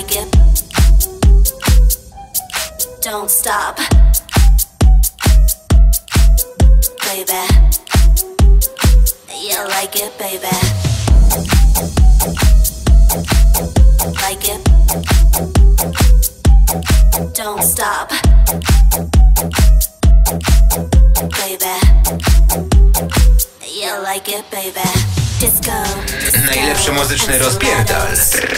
like it. Don't stop. Baby. You like it, baby. Like it. Don't stop. Najlepszy muzyczny rozpierdol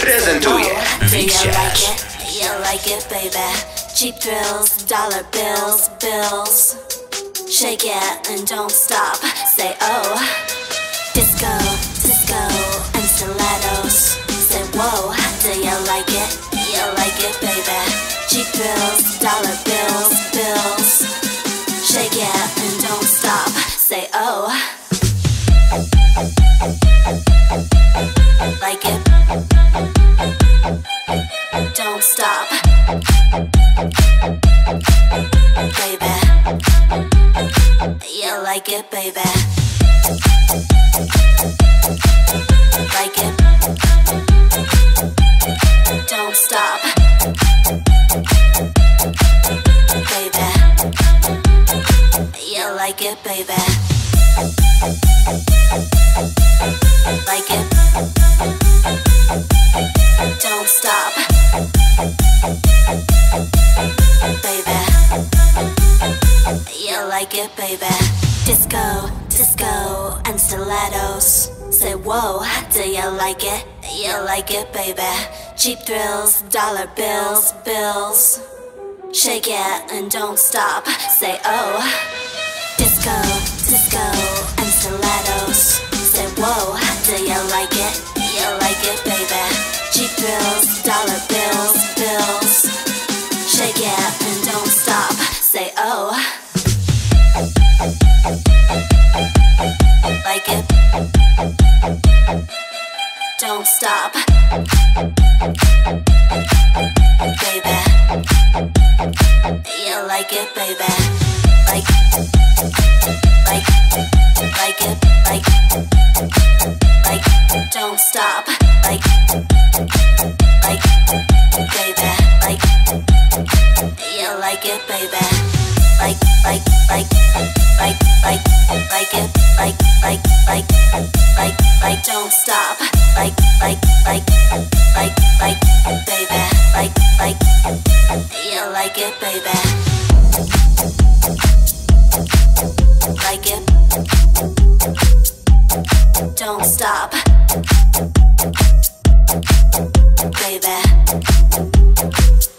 prezentuje Do you like Wisiarz. it? You like it, baby. Cheap thrills, dollar bills, bills. Shake it and don't stop. Say oh. Disco, disco, and stilettos. Say whoa. Do you like it? You like it, baby. Cheap thrills, dollar bills, bills. Shake it and don't stop. Say oh. Like it. Don't stop. Baby. You like it, baby. Don't stop. Baby. You like it, baby. Disco, disco, and stilettos. Say whoa, do you like it? You like it, baby. Cheap thrills, dollar bills, bills. Shake it and don't stop. Say oh. Disco, disco, and stilettos. Say whoa, do you like it? You like it, baby. Cheap bills, dollar bills, bills. Shake it and don't stop. Say oh. Like it. Don't stop.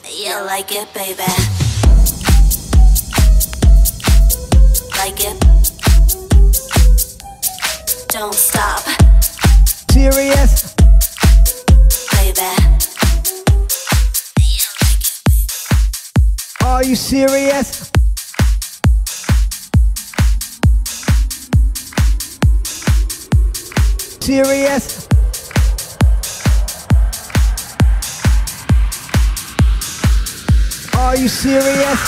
You like it, baby. Like it. Don't stop, Serious? baby. Are you serious? Serious? Are you serious?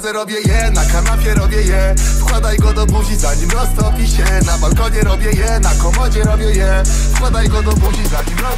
podłodze robię je, na kanapie robię je. Wkładaj go do buzi zanim roztopi się. Na balkonie robię je, na komodzie robię je. Wkładaj go do buzi zanim roztopi się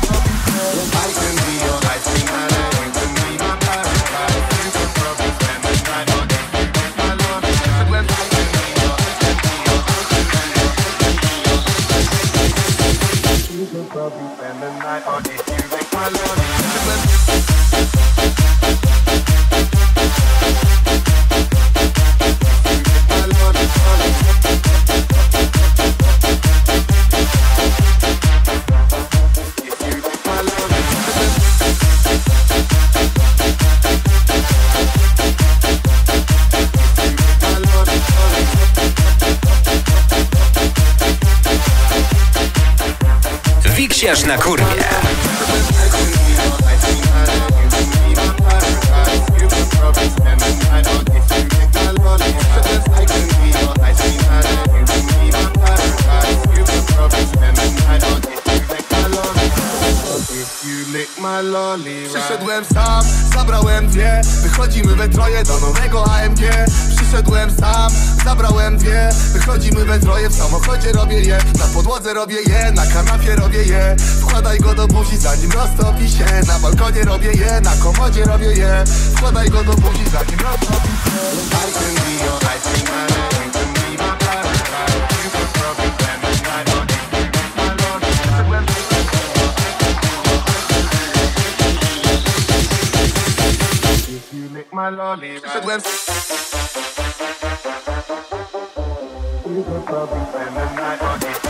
Wychodzimy we troje do nowego AMG Przyszedłem sam, zabrałem dwie. Wychodzimy we troje, w samochodzie robię je. Na podłodze robię je, na kanapie robię je. Wkładaj go do buzi zanim roztopi się. Na balkonie robię je, na komodzie robię je. Wkładaj go do buzi zanim roztopi się. my lollipop. She said,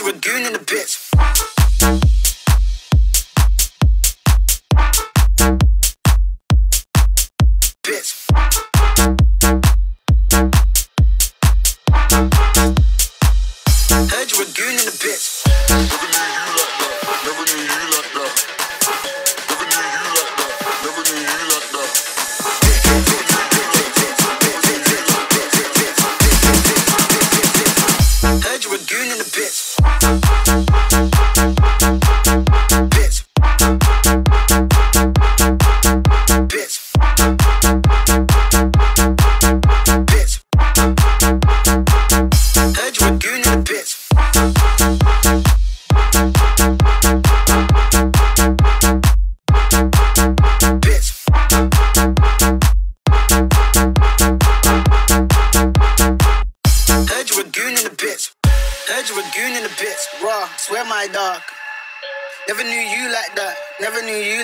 you a goon in the bitch.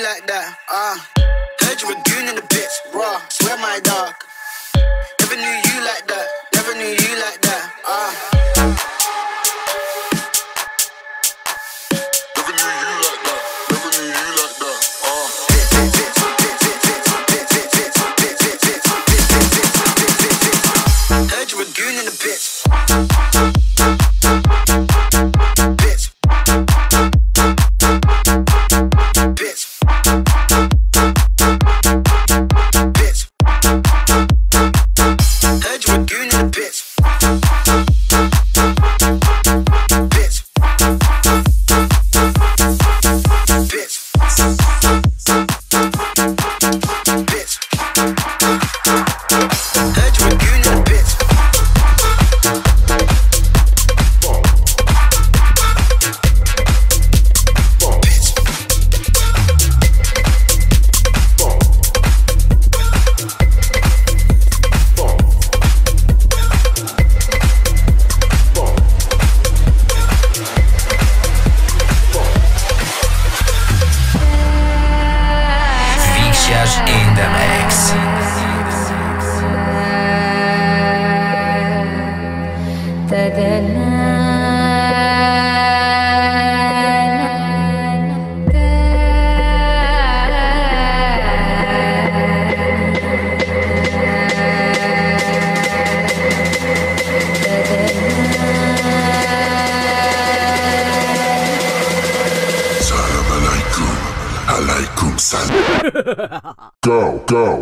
like that. Ah. Uh.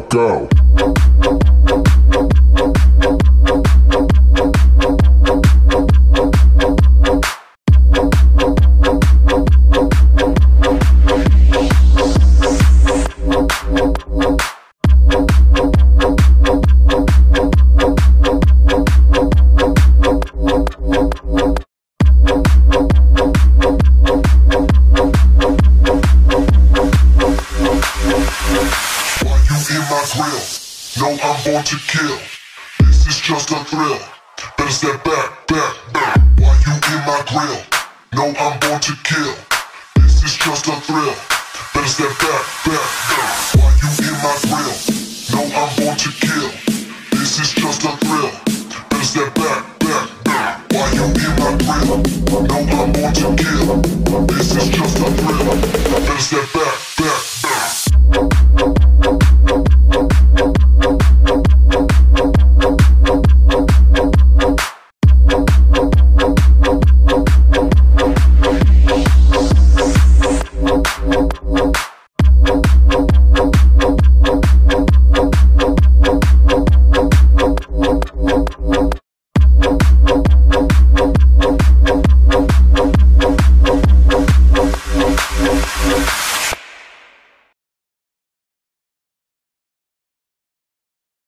go, go. to kill.